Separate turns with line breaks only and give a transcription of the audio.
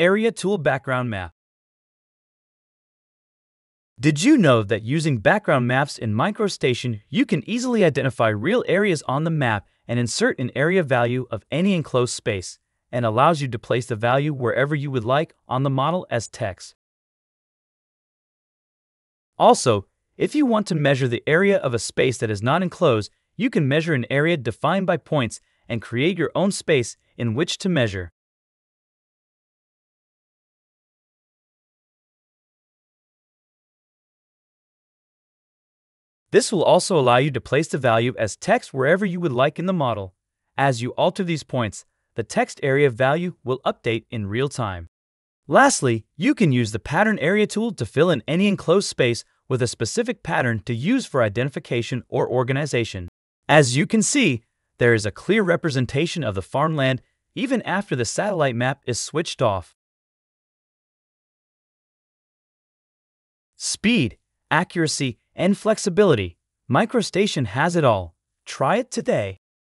Area Tool Background Map Did you know that using background maps in MicroStation, you can easily identify real areas on the map and insert an area value of any enclosed space, and allows you to place the value wherever you would like on the model as text. Also, if you want to measure the area of a space that is not enclosed, you can measure an area defined by points and create your own space in which to measure. This will also allow you to place the value as text wherever you would like in the model. As you alter these points, the text area value will update in real time. Lastly, you can use the Pattern Area tool to fill in any enclosed space with a specific pattern to use for identification or organization. As you can see, there is a clear representation of the farmland even after the satellite map is switched off. Speed, accuracy, and flexibility. MicroStation has it all. Try it today.